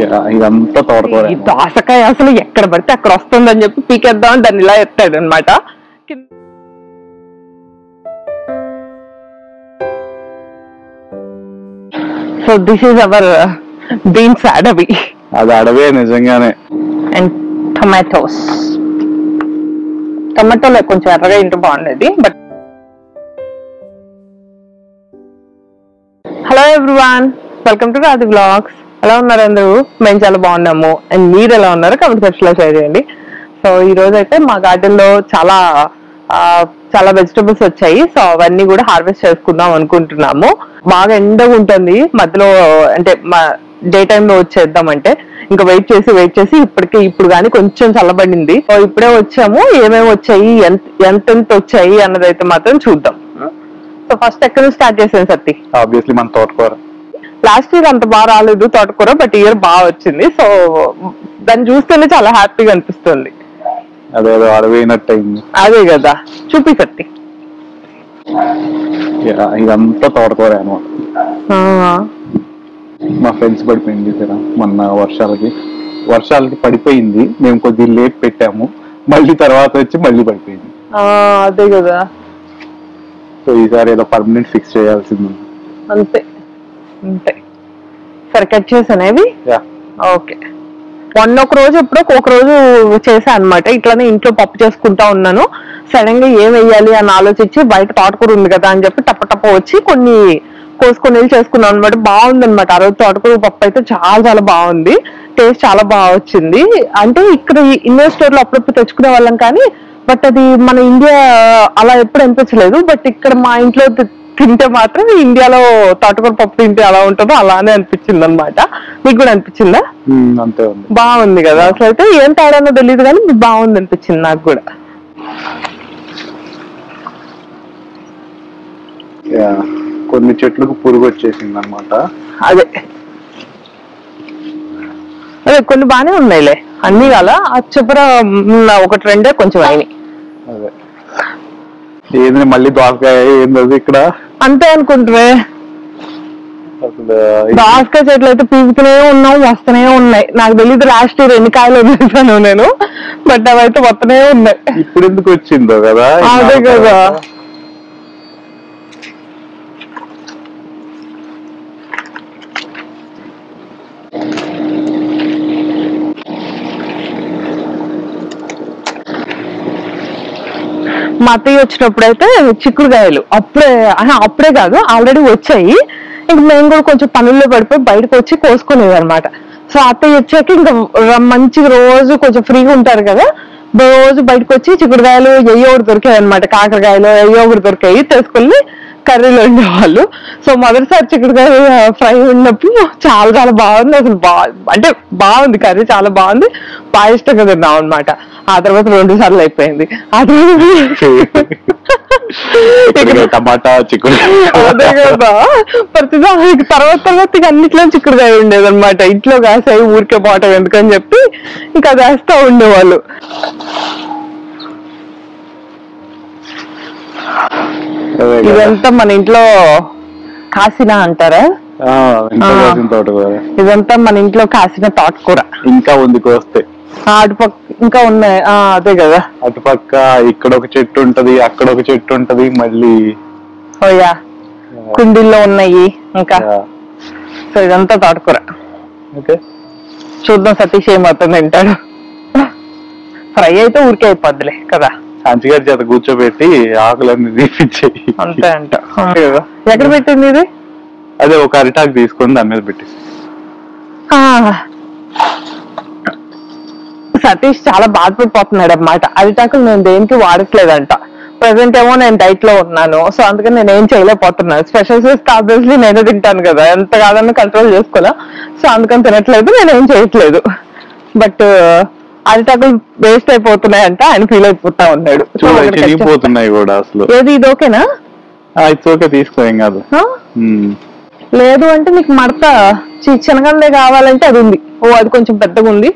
Yeah, ఇదంతా తోటకూర ఈ దోసకాయ అసలు ఎక్కడ పడితే అక్కడ వస్తుందని చెప్పి పీకేద్దాం దాన్ని ఇలా ఎత్తాడు అనమాట so this is our beans అడవి. అది అడవే నిజంగానే. అండ్ టొమాటోస్ టొమాటోలో కొంచెం ఎర్రగా ఇంటే బాగుండేది but hello everyone welcome to Radhi vlogs ఎలా ఉన్నారు అందరూ? మేము చాలా బాగున్నాము. అండ్ మీరు ఎలా ఉన్నారు? కమెంట్ సెక్షన్లో షేర్ చేయండి. సో ఈ రోజు అయితే మా గార్డెన్లో చాలా చాలా వెజిటబుల్స్ వచ్చాయి. సో అవన్నీ కూడా హార్వెస్ట్ చేసుకుందాం అనుకుంటున్నాము. బాగా ఎండగా ఉంటుంది. మధ్యలో అంటే మా డే టైమ్లో వచ్చేద్దామంటే ఇంకా వెయిట్ చేసి వెయిట్ చేసి ఇప్పటికే ఇప్పుడు కానీ కొంచెం చల్లబడింది. సో ఇప్పుడే వచ్చాము. ఏమేమి వచ్చాయి? ఎంత ఎంతెంత వచ్చాయి అన్నది అయితే మాత్రం చూద్దాం. సో ఫస్ట్ ఎక్కడ నుంచి స్టార్ట్ చేసాను సత్తి ఆబ్వియస్లీ మన తోటకూర. లాస్ట్ ఇయర్ అంత బాగా రాలేదు తోటకూర బట్ ఇయర్ బాగా వచ్చింది. సో దాన్ని చూస్తేనే చాలా హ్యాపీగా అనిపిస్తుంది. అదేదో అడవైనట్టు అయింది. అదే కదా చూపి సత్తి యా, ఇదంతా తోటకూర అనమాట. మా ఫ్రెండ్స్ పడిపోయింది మొన్న వర్షాలకి. వర్షాలకి పడిపోయింది మేము కొద్దిగా లేట్ పెట్టాము. మళ్ళీ తర్వాత వచ్చి మళ్ళీ పడిపోయింది. అదే కదా. సో ఈసారి ఏదో పర్మనెంట్ ఫిక్స్ చేయాల్సింది. అంతే. అంతే సరే కట్ చేసానేవి యా. ఓకే. మొన్న ఒక రోజు ఎప్పుడో ఒక రోజు చేశా అనమాట ఇట్లానే ఇంట్లో పప్పు చేసుకుంటా ఉన్నాను. సడన్గా ఏం వెయ్యాలి అని ఆలోచించి బయట తోటకూర ఉంది కదా అని చెప్పి టప్ప టప్ప వచ్చి కొన్ని కోసుకొని వెళ్ళి చేసుకున్నాం అనమాట బాగుంది అనమాట ఆ రోజు తోటకూర పప్పు అయితే చాలా చాలా బాగుంది. టేస్ట్ చాలా బాగా వచ్చింది. అంటే ఇక్కడ ఇండియా స్టోర్లో అప్పుడప్పుడు తెచ్చుకునే వాళ్ళం కానీ బట్ అది మన ఇండియా అలా ఎప్పుడు అనిపించలేదు. బట్ ఇక్కడ మా ఇంట్లో తింటే మాత్రం ఇండియాలో తోటకూర పప్పు తింటే ఎలా ఉంటుందో అలానే అనిపించింది అనమాట మీకు కూడా అనిపించిందా? అంతే బాగుంది కదా. అసలు అయితే ఏం తేడానో తెలియదు కానీ బాగుంది అనిపించింది నాకు కూడా. కొన్ని చెట్లకు పురుగు వచ్చేసింది అనమాట అదే. అదే కొన్ని బానే ఉన్నాయిలే. అన్ని కాల ఆ చివర ఒకటి రెండే కొంచెం అయినాయి. అదే. ఏంది మళ్ళీ దోసకాయ ఏంది ఇక్కడ? అంతే అనుకుంటువే అసలు దాసకాయ చెట్లు అయితే పీకుతూనే ఉన్నాం వస్తూనే ఉన్నాయి. నాకు తెలియదు లాస్ట్ ఇయర్ ఎన్ని కాయలు వదిలేసాను నేను బట్ అవైతే వస్తూనే ఉన్నాయి. ఇప్పుడు ఎందుకు వచ్చిందో కదా అదే కదా. మా అత్తయ్య వచ్చినప్పుడు అయితే చిక్కుడుకాయలు. అప్పుడే అప్పుడే కాదు ఆల్రెడీ వచ్చాయి. ఇంక మేము కూడా కొంచెం పనుల్లో పడిపోయి బయటకు వచ్చి కోసుకునేది అనమాట సో అత్తయ్య వచ్చాక ఇంకా మంచిగా రోజు కొంచెం ఫ్రీగా ఉంటారు కదా. రోజు బయటకు వచ్చి చిక్కుడుకాయలు ఎయ్యో ఒకటి దొరికాయి అనమాట కాకరకాయలు ఎయ్యో ఒకటి దొరికాయి తీసుకెళ్ళి కర్రీలో ఉండేవాళ్ళు. సో మొదటిసారి చిక్కుడుకాయ ఫ్రై ఉన్నప్పుడు చాలా చాలా బాగుంది. అసలు బా అంటే బాగుంది కర్రీ చాలా బాగుంది. బాగా ఇష్టంగా తిన్నాం అనమాట ఆ తర్వాత రెండు సార్లు అయిపోయింది. ఆ తర్వాత టమాటా చిక్కుడు అదే కదా. ప్రతిదానికి తర్వాత తర్వాత ఇక అన్నిట్లో చిక్కుడుకాయ ఉండేది అనమాట ఇంట్లో కాసాయి ఊరికే పోవటం ఎందుకని చెప్పి ఇంకా వేస్తా ఉండేవాళ్ళు. ఇదంతా మన ఇంట్లో కాసిన అంటారా? ఇదంతా మన ఇంట్లో కాసిన తోటకూర ఇంకా ఉంది కోస్తే. అటుపక్క ఇంకా ఉన్నాయి. ఆ, అదే కదా. అటుపక్క ఇక్కడ ఒక చెట్టు ఉంటది అక్కడ ఒక చెట్టు ఉంటది మళ్ళీ ఓయా కుండీల్లో ఉన్నాయి ఇంకా. సో ఇదంతా తోటకూర ఓకే. చూద్దాం సతీష్ ఏమవుతుంది తింటాడు ఫ్రై అయితే ఊరికే అయిపోద్దిలే కదా. అంచుగారి చేత కూర్చోబెట్టి ఆకులన్నీ తీపిచ్చేయి. అంతే అంట. ఎక్కడ పెట్టింది ఇది? అదే ఒక అరిటాకు తీసుకొని దాని మీద పెట్టి. సతీష్ చాలా బాధపడిపోతున్నాడు అనమాట అరిటాకులు నేను దేనికి వాడట్లేదంట. ప్రజెంట్ ఏమో నేను డైట్లో ఉన్నాను. సో అందుకని నేను ఏం చేయలేకపోతున్నాను. స్పెషల్ చేస్తే ఆబ్వియస్లీ నేనే తింటాను కదా. ఎంత కాదన్నా కంట్రోల్ చేసుకోలే సో అందుకని తినట్లేదు నేను ఏం చేయట్లేదు. బట్ అరిటాకులు వేస్ట్ అయిపోతున్నాయంట ఆయన ఫీల్ అయిపోతా ఉన్నాడు. చిరిగిపోతున్నాయి కూడా అసలు. ఏది ఇది ఓకేనా? ఇట్స్ ఓకే తీసుకో ఏం కాదు. లేదు అంటే నీకు మడత చి- చిన్నగందే కావాలంటే అది ఉంది. ఓ అది కొంచెం పెద్దగా ఉంది.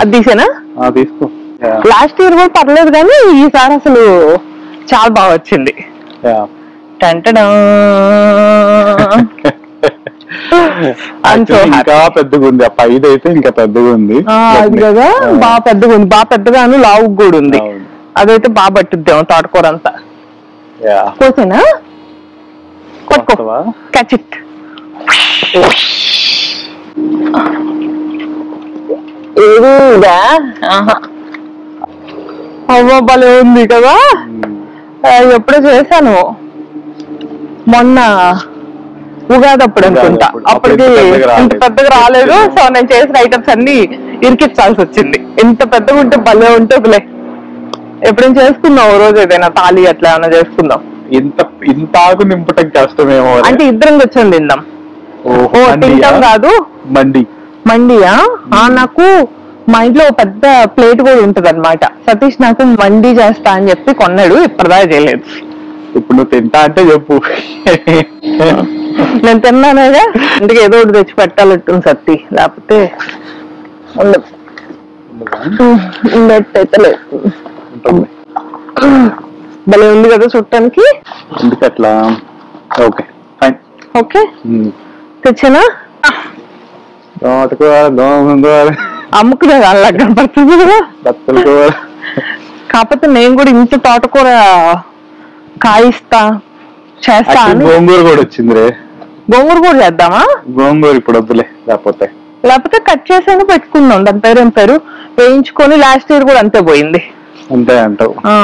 అది తీసేనా? ఆ, తీసుకో. లాస్ట్ ఇయర్ కూడా పర్లేదు కానీ ఈసారి అసలు చాలా బాగా వచ్చింది. యా. టంటడా. ఇంకా పెద్దగా ఉంది ఆ పైది అయితే ఇంకా పెద్దగా ఉంది అది కదా? బాగా పెద్దగా ఉంది బాగా పెద్దగాను లావు కూడా ఉంది. అదైతే బాగా పట్టుద్దాం తోటకూర అంతా. కోసేనా? క్యాచ్ ఇట్ ఏదిగా అవ్వ భలే ఉంది కదా. ఆ, ఎప్పుడో చేశాను. మొన్న ఉగాది అప్పుడు అనుకుంటా. అప్పటికి ఇంత పెద్దగా రాలేదు. సో నేను చేసిన ఐటమ్స్ అన్ని ఇరికించాల్సి వచ్చింది. ఇంత పెద్దగా ఉంటే భలే ఉంటుందిలే ఎప్పుడైనా చేసుకుందాం ఓ రోజు ఏదైనా తాళి అట్లా ఏమైనా చేసుకుందాం. ఇంత ఇంత ఆకు నింపటం కష్టమేమో. అంటే ఇద్దరం కూర్చొని తిందాం. ఓ? తింటాం కాదు. మండి. మండియా? ఆ, నాకు మా ఇంట్లో పెద్ద ప్లేట్ కూడా ఉంటది అనమాట సతీష్ నాకు మండి చేస్తా అని చెప్పి కొన్నాడు. ఇప్పటిదాకా చేయలేదు. ఇప్పుడు నువ్వు తింటా అంటే చెప్పు. నేను తిన్నానేగా ఇంటికి ఏదో ఒకటి తెచ్చి పెట్టాలట్టుంది సత్తి. లేకపోతే ఉండదు. ఉండట్టయితే లేదు. ఉంటుంది. భలే ఉంది కదా చుట్టానికి ఎందుకు అట్లా. Okay fine. ఓకే. తెచ్చానా? అమ్ముకునే వాళ్ళకి కనపడుతుంది కదా. కాకపోతే నేను కూడా ఇంత తోటకూర కాయిస్తా చేస్తా అని. గోంగూర కూడా వచ్చింది రే గోంగూర కూడా చేద్దామా? గోంగూర ఇప్పుడు వద్దులే లేకపోతే. లేకపోతే కట్ చేసాను పెట్టుకుందాం దాని పేరు ఏం పేరు? వేయించుకొని లాస్ట్ ఇయర్ కూడా అంతే పోయింది. అంతే అంటావు. ఆ.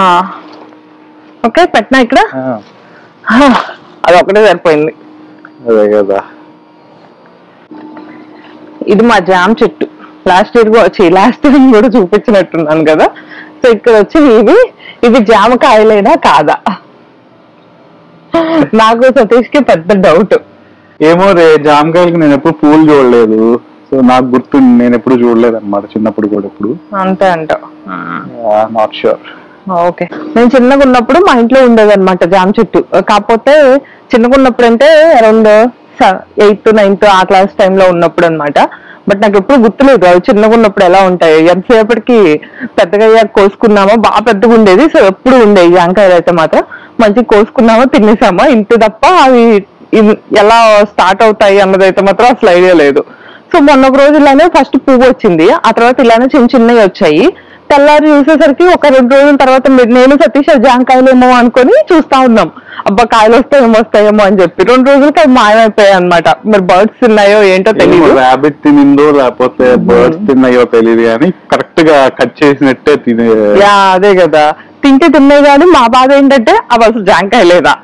ఓకే పెట్టినా ఇక్కడ? అది ఒకటే సరిపోయింది. అదే కదా. ఇది మా జామ చెట్టు. లాస్ట్ ఇయర్ వచ్చి లాస్ట్ ఇయర్ కూడా చూపించినట్టున్నాను కదా. సో ఇక్కడ వచ్చి ఇవి. ఇవి జామకాయలేనా? కాదా? నాకు సతీష్కి పెద్ద డౌట్ ఏమో రే జామకాయలకి నేను ఎప్పుడు పూలు చూడలేదు. సో నాకు గుర్తు నేను ఎప్పుడు చూడలేదు అనమాట చిన్నప్పుడు కూడా ఎప్పుడు. అంతే అంటావు నాట్ షూర్ ఓకే. నేను చిన్నగా ఉన్నప్పుడు మా ఇంట్లో ఉండేది అనమాట జామ చెట్టు. కాకపోతే చిన్నగా ఉన్నప్పుడు అంటే అరౌండ్ ఎయిత్ నైన్త్ ఆ క్లాస్ టైంలో ఉన్నప్పుడు అన్నమాట బట్ నాకు ఎప్పుడు గుర్తులేదు. అవి చిన్నగా ఉన్నప్పుడు ఎలా ఉంటాయి? ఎంతసేపటికి పెద్దగా అయ్యాక కోసుకున్నామా బాగా పెద్దగా ఉండేది. సో ఎప్పుడు ఉండేవి జాంకాయలు అయితే మాత్రం మంచిగా కోసుకున్నామో తినేసామా ఇంటి తప్ప అవి ఎలా స్టార్ట్ అవుతాయి అన్నది అయితే మాత్రం అసలు ఐడియా లేదు. సో మొన్న ఒక రోజు ఇలానే ఫస్ట్ పువ్వు వచ్చింది. ఆ తర్వాత ఇలానే చిన్న చిన్నవి వచ్చాయి. తెల్లారి చూసేసరికి ఒక రెండు రోజుల తర్వాత మీరు- నేను సతీష్ జాంకాయలేమో అనుకొని చూస్తా ఉన్నాం. అబ్బా కాయలు వస్తాయేమో వస్తాయేమో అని చెప్పి. రెండు రోజులకి అవి మాయమైపోయాయి అనమాట మరి బర్డ్స్ తిన్నాయో ఏంటో తెలియదు ర్యాబిట్ తినిందో లేకపోతే బర్డ్స్ తిన్నాయో తెలియదు కానీ కరెక్ట్గా కట్ చేసినట్టే తినే యా అదే కదా. తింటే తిన్నాయి కానీ మా బాధ ఏంటంటే అవి అసలు జాంకాయ లేదా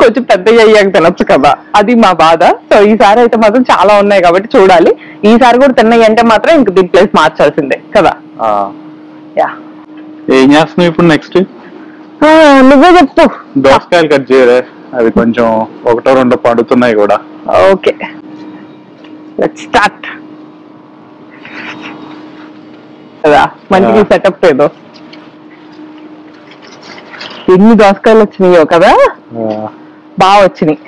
కొంచెం పెద్దగా అయ్యాక తినొచ్చు కదా. అది మా బాధ. సో ఈసారి అయితే మాత్రం చాలా ఉన్నాయి కాబట్టి చూడాలి. ఈసారి కూడా తిన్నాయి అంటే మాత్రం ఇంక దీని ప్లేస్ మార్చాల్సిందే కదా. యా ఏం చేస్తున్నావు ఇప్పుడు నెక్స్ట్ నువ్వే చెప్పు. దోసకాయలు కట్ చేయరే. అవి కొంచెం ఒకటో రెండో పండుతున్నాయి కూడా. ఓకే. లెట్ స్టార్ట్ కదా Yeah. సెటప్ ఏదో ఎన్ని దోసకాయలు వచ్చినాయో కదా? బాగా వచ్చినాయి.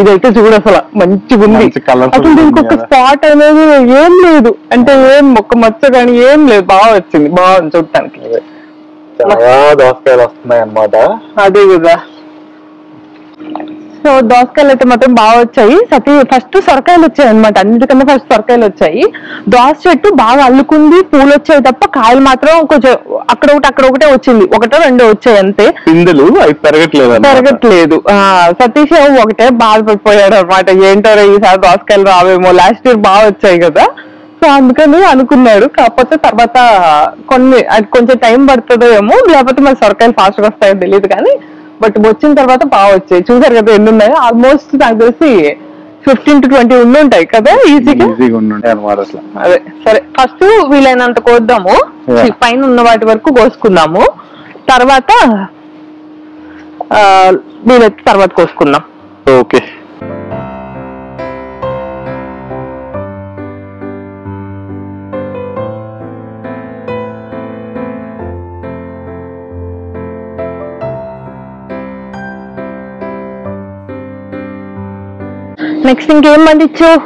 ఇదైతే చూడు అసలు. మంచిగా ఉంది. అసలు కదా. స్పాట్ అనేది ఏం లేదు. అంటే ఏం మొక్క మచ్చ కానీ ఏం లేదు. బాగా వచ్చింది. బాగుంది చూడటానికి. చాలా దోసకాయలు వస్తున్నాయి అన్నమాట అదే కదా. సో దోసకాయలు అయితే మాత్రం బాగా వచ్చాయి. సతీ ఫస్ట్ సొరకాయలు వచ్చాయి అనమాట అన్నిటికన్నా ఫస్ట్ సొరకాయలు వచ్చాయి. దోస చెట్టు బాగా అల్లుకుంది. పూలు వచ్చాయి తప్ప కాయలు మాత్రం కొంచెం అక్కడ ఒకటి అక్కడ ఒకటే వచ్చింది. ఒకటో రెండో వచ్చాయి అంతే. పిందెలు అవి పెరగట్లేదు. పెరగట్లేదు. ఆ సతీష్ ఒకటే బాధపడిపోయాడు అనమాట ఏంటో ఈసారి దోసకాయలు రావేమో. లాస్ట్ ఇయర్ బాగా వచ్చాయి కదా. సో అందుకని అనుకున్నాడు. కాకపోతే తర్వాత కొన్ని కొంచెం టైం పడుతుందో ఏమో లేకపోతే మరి సొరకాయలు ఫాస్ట్గా వస్తాయో తెలియదు కానీ బట్ వచ్చిన తర్వాత బాగా వచ్చాయి. చూసారు కదా ఎన్ని ఉన్నాయో ఆల్మోస్ట్ నాకు తెలిసి ఫిఫ్టీన్ టు ట్వంటీ ఉండి ఉంటాయి కదా ఈజీగా? అదే సరే. ఫస్ట్ వీలైనంత కోద్దాము. పైన ఉన్న వాటి వరకు కోసుకుందాము. తర్వాత వీలైతే తర్వాత కోసుకుందాం. ఓకే నెక్స్ట్ ఇంకేం పండించు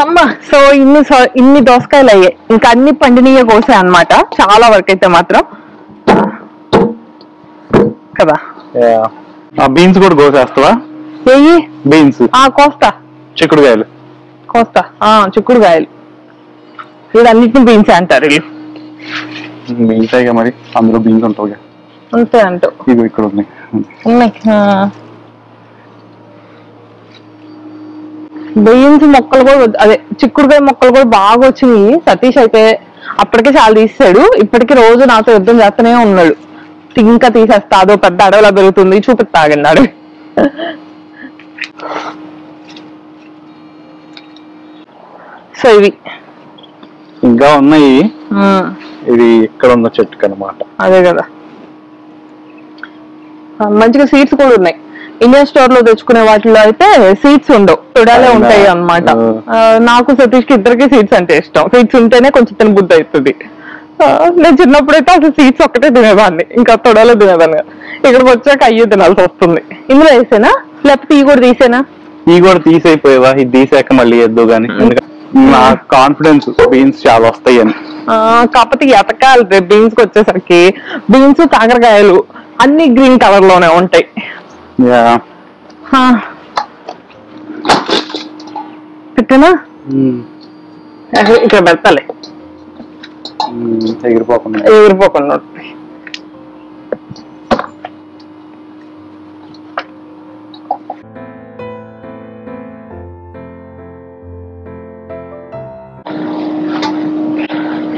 అమ్మా సో ఇన్ని సో- ఇన్ని దోసకాయలు అయ్యాయి ఇంకా అన్ని పండినీయ కోసాయి అన్నమాట. చాలా వరకు అయితే మాత్రం. కదా? ఆ బీన్స్ కూడా కోసేస్తావా? వెయ్యి బీన్స్. ఆ కోస్తా. చిక్కుడుకాయలు. కోస్తా. ఆ చిక్కుడుకాయలు. వీడన్నిటిని బీన్స్ అంటారు వీళ్ళు. బీన్స్ అయ్యా మరి. అందులో బీన్స్ ఉంటాయి అంతే అంటూ ఇవి ఇక్కడ ఉన్నాయి. ఉన్నాయి. బీన్స్ మొక్కలు కూడా అదే చిక్కుడుకాయ మొక్కలు కూడా బాగా వచ్చినాయి. సతీష్ అయితే అప్పటికే చాలా తీసాడు ఇప్పటికి రోజు నాతో యుద్ధం చేస్తూనే ఉన్నాడు. ఇంకా తీసేస్తా అదో పెద్ద అడవిలా పెరుగుతుంది చూపిస్తా ఆగండి అడవి సో ఇవి. ఇంకా ఉన్నాయి. ఇది ఇక్కడ ఉన్న చెట్టుకి అనమాట అదే కదా. మంచిగా సీట్స్ కూడా ఉన్నాయి. ఇండియన్ స్టోర్లో తెచ్చుకునే వాటిలో అయితే సీట్స్ ఉండవు. తొడాలే? ఉంటాయి. ఆ, నాకు సతీష్కి ఇద్దరికి సీట్స్ అంటే ఇష్టం. సీట్స్ ఉంటేనే కొంచెం తిన బుద్ధి అవుతుంది. నేను చిన్నప్పుడైతే అసలు సీట్స్ ఒక్కటే తినేదాన్ని. ఇంకా తొడాలే తినేదాన్ని. ఇక్కడికి వచ్చాక అయ్యే తినాల్సి వస్తుంది. ఇందులో వేసేనా? లేకపోతే ఈ కూడా తీసేనా? ఇవి కూడా తీసైపోయేవా ఇది తీసాక మళ్ళీ వేద్దు కానీ ఎందుకంటే నా కాన్ఫిడెన్స్ బీన్స్ చాలా వస్తాయి అని కాకపోతే ఎతకాలి బీన్స్కి వచ్చేసరికి. బీన్స్ కాకరకాయలు అన్ని గ్రీన్ కలర్లోనే ఉంటాయి. యా. ఆ. పెట్టనా? ఇక్కడ పెడతాలే ఎగిరిపోకుండా. ఎగిరిపోకుండా.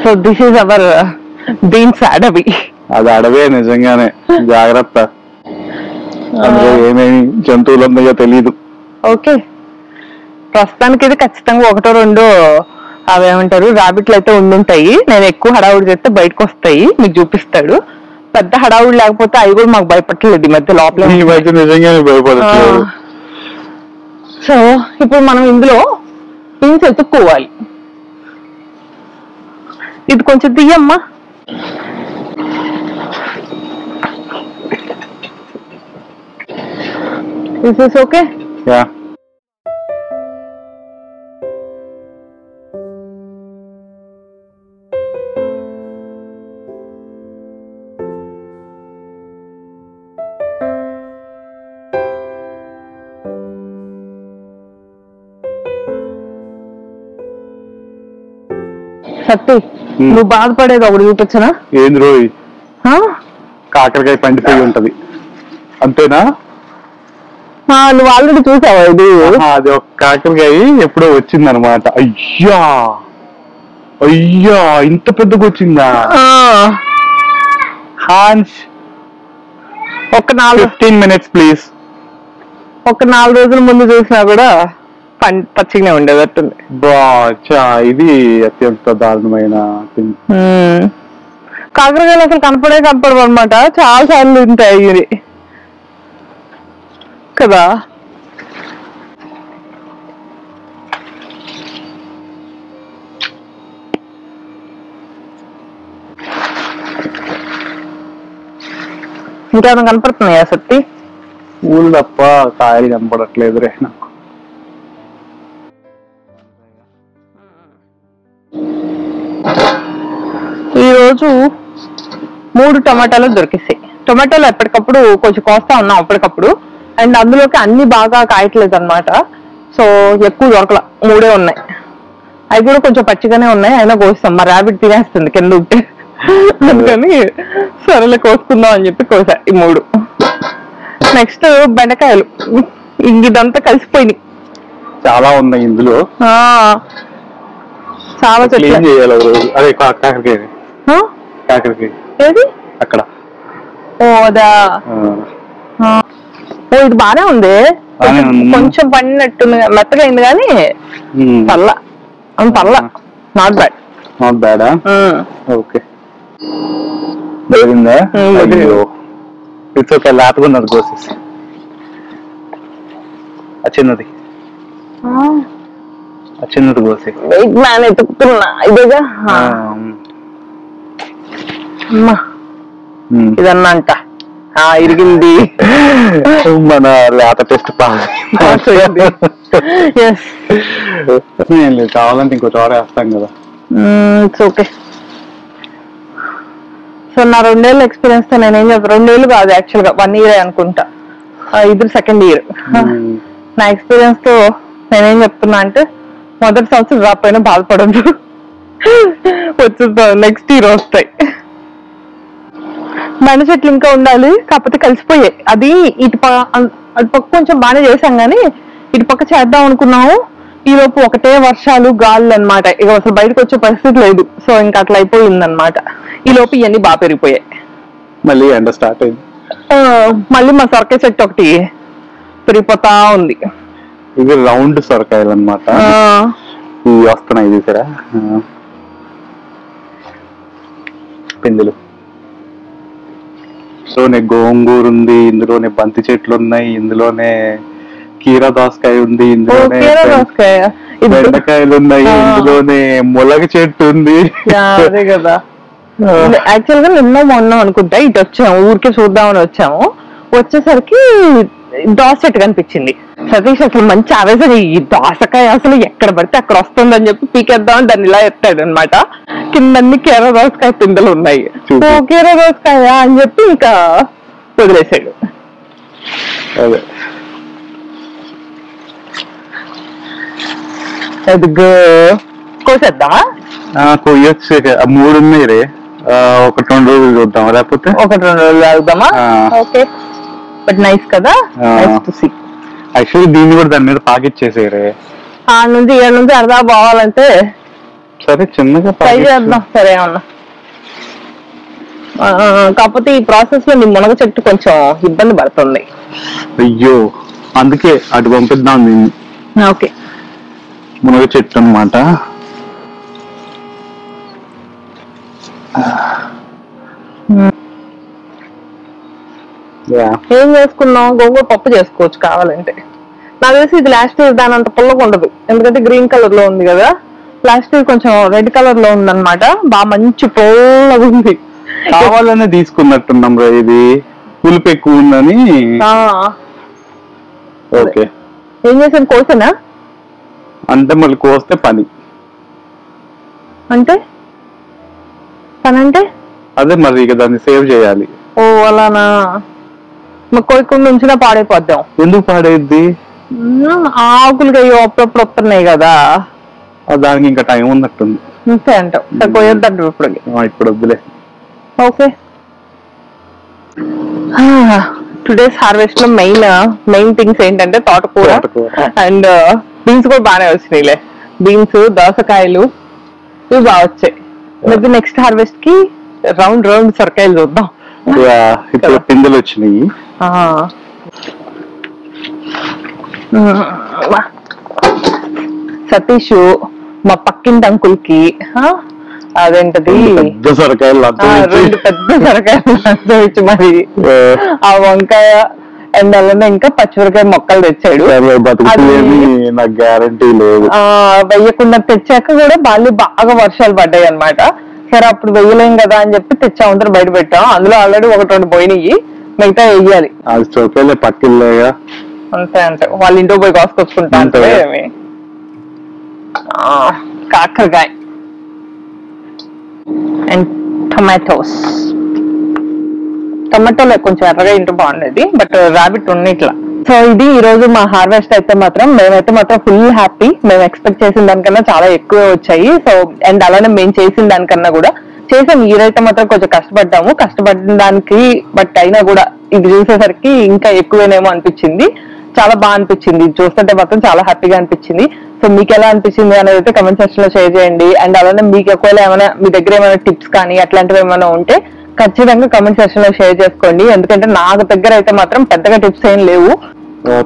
So this is our beans అడవి అది అడవే నిజంగానే. జాగ్రత్త. అందులో ఏమేమి జంతువులు ఉన్నాయో తెలీదు. ఓకే. ప్రస్తుతానికి ఇది ఖచ్చితంగా ఒకటో రెండో అవేమంటారు రాబిట్లు అయితే ఉండుంటాయి. నేను ఎక్కువ హడావుడి చేస్తే బయటకు వస్తాయి. మీకు చూపిస్తాడు. పెద్ద హడావుడి లేకపోతే అవి కూడా మాకు భయపట్టలేదు ఈ మధ్య లోపల. సో ఇప్పుడు మనం ఇందులో పిన్స్ ఎత్తుక్కోవాలి. ఇది కొంచెం తీయమ్మా. ఇస్ ఓకే యా సత్తి Hmm. నువ్వు బాధపడేది ఒకటి చూపించనా? ఏంది రోయ్? ఆ? కాకరకాయ పండిపోయి ఉంటది. అంతేనా? నువ్వు ఆల్రెడీ చూసావా ఇది? అది ఒక కాకరకాయ ఎప్పుడో వచ్చింది అనమాట అయ్యా! అయ్యా! ఇంత పెద్దగా వచ్చిందా? హాన్స్ ఒక నాలుగు ఫిఫ్టీన్ మినిట్స్ ప్లీజ్ ఒక నాలుగు రోజుల ముందు చూసినా కూడా పచ్చిగానే ఉండేదట్టుంది బాచా ఇది అత్యంత దారుణమైన. కాకరకాయలు అసలు కనపడే కనపడవు అనమాట చాలా సార్లు ఉంటాయి ఇది. కదా? ఇంకేమైనా కనపడుతున్నాయా సత్తి? పూలు తప్ప కాయలు కనపడట్లేదు రే నాకు. ఈ రోజు మూడు టమాటాలు దొరికేసాయి. టమాటాలు ఎప్పటికప్పుడు కొంచెం కోస్తా ఉన్నాం అప్పటికప్పుడు. అండ్ అందులోకి అన్ని బాగా కాయట్లేదు అనమాట సో ఎక్కువ దొరకల. మూడే ఉన్నాయి. అవి కూడా కొంచెం పచ్చిగానే ఉన్నాయి. అయినా కోస్తాం మా ర్యాబిట్ తినేస్తుంది కింద ఉంటే. అందుకని సరేలే కోసుకుందాం అని చెప్పి కోసా ఈ మూడు. నెక్స్ట్ బెండకాయలు. ఇదంతా కలిసిపోయినాయి. చాలా ఉన్నాయి ఇందులో. చాలా క్లీన్ చేయాలి అదే కాకరకాయ? కాకరకాయ. ఏది? అక్కడ. ఓ అదా. ఓ ఇది బానే ఉంది. బానే ఉంది. కొంచెం పండినట్టుంది మెత్తగా అయింది కానీ. పల్ల. అంత పల్ల. నాట్ బ్యాడ్ నాట్ బ్యాడా ఓకే. ఉమ్, ఇట్స్ ఓకే లేతకున్నది కోసేసి ఆ చిన్నది. ఆ. చిన్నది కోసి వెయిట్ మ్యాన్ ఎత్తుకుతున్నా. ఇదేగా? అమ్మా. ఇదన్నా అంట. ఇరిగింది. మన లేత టెస్ట్. ఎస్ ఏం లేదు కావాలంటే ఇంకో చోర వేస్తాం కదా. ఇట్స్ ఓకే సో నా రెండేళ్ళ ఎక్స్పీరియన్స్తో నేనేం చెప్తాను రెండేళ్ళు కాదు యాక్చువల్గా వన్ ఇయర్ అనుకుంటా. ఇది సెకండ్ ఇయర్ నా ఎక్స్పీరియన్స్తో నేనేం చెప్తున్నా అంటే మొదటి సంవత్సరం రాకపోయినా బాధపడద్దు. వచ్చే నెక్స్ట్ ఇయర్ వస్తాయి. బెండ చెట్లు ఇంకా ఉండాలి కాకపోతే కలిసిపోయాయి అది ఇటు అటు పక్క కొంచెం బాగానే చేసాం కానీ ఇటు పక్క చేద్దాం అనుకున్నాము. ఈ లోపు ఒకటే వర్షాలు గాలులు అన్నమాట. ఇక అసలు బయటకు వచ్చే పరిస్థితి లేదు. సో ఇంకా అట్లా అయిపోయింది అనమాట ఈ లోపు ఇవన్నీ బాగా పెరిగిపోయాయి. మళ్ళీ ఎండ స్టార్ట్ అయింది. మళ్ళీ మా సొరకాయ చెట్టు ఒకటి పెరిగిపోతా ఉంది. ఇవి రౌండ్ సొరకాయలు అనమాట ఇవి వస్తున్నాయి చూసారా ఆ. పిందులు. ఇందులోనే గోంగూర ఉంది ఇందులోనే బంతి చెట్లు ఉన్నాయి ఇందులోనే కీర దోసకాయ ఉంది ఇందులోనే బెండకాయలు ఉన్నాయి. ఇందులోనే ములగ చెట్టు ఉంది. అదే కదా. యాక్చువల్గా నిన్న మొన్న అనుకుంటా ఇటు వచ్చాము ఊరికే చూద్దామని వచ్చాము. వచ్చేసరికి చెట్టు కనిపించింది. సతీష్ అసలు మంచి ఆవేశం. ఈ దోసకాయ అసలు ఎక్కడ పడితే అక్కడ వస్తుందని చెప్పి పీకేద్దామని దాన్ని ఇలా ఎత్తాడు అనమాట కిందన్ని కీర దోసకాయ పిందెలు ఉన్నాయి. ఓ కీర దోసకాయ అని చెప్పి ఇంకా వదిలేసాడు అదే. ఎదుగు కోసేద్దామా ఆ, కొయ్యొచ్చు. మూడు ఉన్నాయి రే. ఒకటి రెండు రోజులు చూద్దాం లేకపోతే? ఒకటి రెండు రోజులు ఆగుదామా. ఓకే. బట్ నైస్ కదా. నైస్ టు సీ యాక్చువల్లీ దీన్ని కూడా దాని మీద పాకిచ్చేసేరే. ఆ నుంచి ఏడు నుంచి అరదా పోవాలంటే సరే చిన్నగా ట్రై. చేద్దాం. సరే అన్నా కాకపోతే ఈ ప్రాసెస్లో నీ మునగ చెట్టు కొంచెం ఇబ్బంది పడుతుంది. అయ్యో అందుకే అటు పంపిద్దాం దీన్ని. ఓకే. మునగ చెట్టు అనమాట ఏం చేసుకున్నాం గోంగూర పప్పు చేసుకోవచ్చు కావాలంటే. నాకు తెలిసి ఇది లాస్ట్ ఇయర్ దాని అంత పుల్లగా ఉండదు. ఎందుకంటే గ్రీన్ కలర్లో ఉంది కదా. లాస్ట్ ఇయర్ కొంచెం రెడ్ కలర్లో ఉందన్నమాట. బాగా మంచి పుల్లగా ఉంది. కావాలనే తీసుకున్నట్టున్నాం రా ఇది. పులుపు ఎక్కువ ఉందని. ఓకే. ఏం చేసాను కోసనా? అంటే మళ్ళీ కోస్తే పని. అంటే? పని అంటే అదే మరి ఇక దాన్ని సేవ్ చేయాలి. ఓ అలానా? మా కోయకుండా ఉంచినా పాడైపోద్దాం. ఎందుకు పాడైద్ది? మ్మ్, ఆకులకి అయ్యో అప్పుడప్పుడు వస్తున్నాయి కదా. దానికి ఇంకా టైం ఉన్నట్టుంది. అంతే అంటావు సరే కోయొద్దంటారు ఇప్పుడు ఇప్పుడు వద్దులే. ఓకే. టుడేస్ హార్వెస్ట్లో మెయిన్ మెయిన్ థింగ్స్ ఏంటంటే తోటకూర. అండ్ బీన్స్ కూడా బాగానే వచ్చినాయిలే. బీన్స్ దోసకాయలు ఇవి బాగా వచ్చాయి. నెక్స్ట్ హార్వెస్ట్కి రౌండ్ రౌండ్ సొరకాయలు చూద్దాం. ఇప్పుడు పిందెలు వచ్చినాయి. సతీష్ మా పక్కింటి అంకుల్కి అదేంటది? పెద్ద సొరకాయలు రెండు పెద్ద సొరకాయలు ఇచ్చి మరి. ఆ వంకాయ అండ్ అలానే ఇంకా పచ్చిమిరకాయ మొక్కలు తెచ్చాడు. నాకు గ్యారంటీ లేదు. వెయ్యకుండా తెచ్చాక కూడా బాల్య బాగా వర్షాలు పడ్డాయి అన్నమాట సరే అప్పుడు వెయ్యలేం కదా అని చెప్పి తెచ్చా అందరూ బయట పెట్టాం. అందులో ఆల్రెడీ ఒకటి రెండు పోయినాయి. మిగతా వెయ్యాలి. అది పక్కిల్లేగా అంతే అంతే. వాళ్ళ ఇంట్లో పోయి కోసుకొచ్చుకుంటా అంటే అంతే. కాకరకాయ అండ్ టొమాటోస్ టొమాటోలో కొంచెం ఎర్రగా ఇంటూ బాగుండేది బట్ రాబిట్ ఉన్నాయి ఇట్లా సో ఇది ఈ రోజు మా హార్వెస్ట్ అయితే మాత్రం మేమైతే మాత్రం ఫుల్ హ్యాపీ. మేము ఎక్స్పెక్ట్ చేసిన దానికన్నా చాలా ఎక్కువ వచ్చాయి. సో అండ్ అలానే మేము చేసిన దానికన్నా కూడా చేసాం. ఈరైతే మాత్రం కొంచెం కష్టపడ్డాము. కష్టపడిన దానికి బట్ అయినా కూడా ఇది చూసేసరికి ఇంకా ఎక్కువేనేమో అనిపించింది. చాలా బాగా అనిపించింది. ఇది చూస్తుంటే మాత్రం చాలా హ్యాపీగా అనిపించింది. సో మీకు ఎలా అనిపించింది అనేది అయితే కమెంట్ సెక్షన్లో షేర్ చేయండి. అండ్ అలానే మీకు ఒకవేళ ఏమైనా మీ దగ్గర ఏమైనా టిప్స్ కానీ అట్లాంటివి ఏమైనా ఉంటే ఖచ్చితంగా కమెంట్ సెక్షన్లో షేర్ చేసుకోండి. ఎందుకంటే నాకు దగ్గర అయితే మాత్రం పెద్దగా టిప్స్ ఏం లేవు.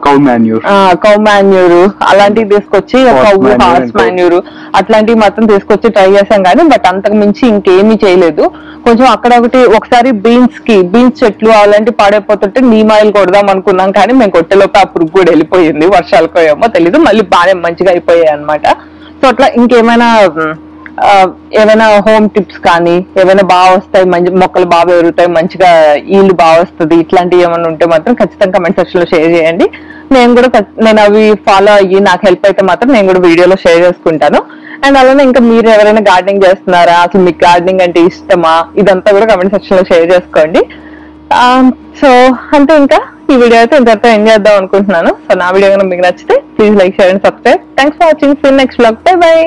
కౌ మాన్యూర్ కౌ మాన్యూర్ అలాంటివి తీసుకొచ్చి కౌ హార్స్ మాన్యూర్ అట్లాంటివి మాత్రం తీసుకొచ్చి ట్రై చేసాం కానీ బట్ అంతకు మించి ఇంకేమీ చేయలేదు. కొంచెం అక్కడ ఒకటి ఒకసారి బీన్స్కి బీన్స్ చెట్లు అలాంటివి పాడైపోతుంటే నీమ్ ఆయిల్ కొడదాం అనుకున్నాం కానీ మేము కొట్టేలోపు ఆ పురుగు కూడా వెళ్ళిపోయింది. వర్షాలకో ఏమో తెలీదు. మళ్ళీ బాగానే మంచిగా అయిపోయాయి అన్నమాట. సో అట్లా ఇంకేమైనా ఏమైనా హోమ్ టిప్స్ కానీ ఏమైనా బాగా వస్తాయి మంచి మొక్కలు బాగా పెరుగుతాయి మంచిగా ఈల్డ్ బాగా వస్తుంది ఇట్లాంటివి ఏమైనా ఉంటే మాత్రం ఖచ్చితంగా కమెంట్ సెక్షన్లో షేర్ చేయండి. నేను కూడా నేను అవి ఫాలో అయ్యి నాకు హెల్ప్ అయితే మాత్రం నేను కూడా వీడియోలో షేర్ చేసుకుంటాను. అండ్ అలానే ఇంకా మీరు ఎవరైనా గార్డెనింగ్ చేస్తున్నారా? అసలు మీకు గార్డెనింగ్ అంటే ఇష్టమా? ఇదంతా కూడా కమెంట్ సెక్షన్లో షేర్ చేసుకోండి. సో అంతే ఇంకా. ఈ వీడియో అయితే ఇంతవరకు ఎంజాయ్ చేద్దాం అనుకుంటున్నాను. సో నా వీడియో కనుక మీకు నచ్చితే please like share and subscribe thanks for watching see next vlog bye bye